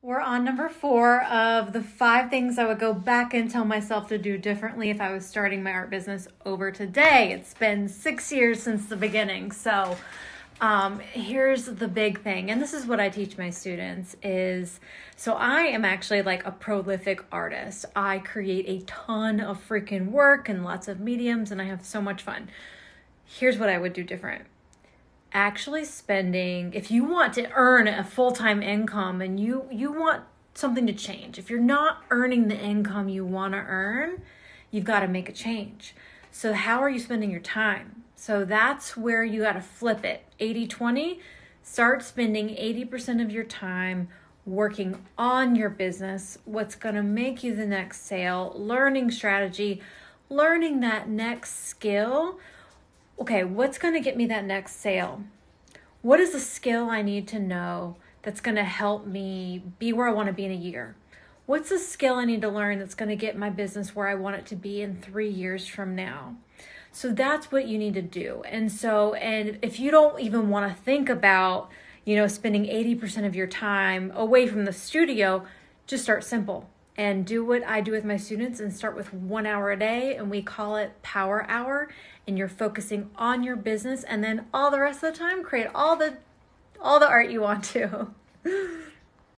We're on number four of the five things I would go back and tell myself to do differently if I was starting my art business over today. It's been six years since the beginning. So um, here's the big thing, and this is what I teach my students is so I am actually like a prolific artist. I create a ton of freaking work and lots of mediums, and I have so much fun. Here's what I would do different actually spending if you want to earn a full-time income and you you want something to change if you're not earning the income you want to earn you've got to make a change. So how are you spending your time? So that's where you got to flip it. 80-20 start spending 80% of your time working on your business what's going to make you the next sale learning strategy learning that next skill okay, what's going to get me that next sale? What is the skill I need to know that's going to help me be where I want to be in a year? What's the skill I need to learn that's going to get my business where I want it to be in three years from now? So that's what you need to do. And so, and if you don't even want to think about, you know, spending 80% of your time away from the studio, just start simple and do what I do with my students and start with one hour a day. And we call it Power Hour and you're focusing on your business and then all the rest of the time create all the all the art you want to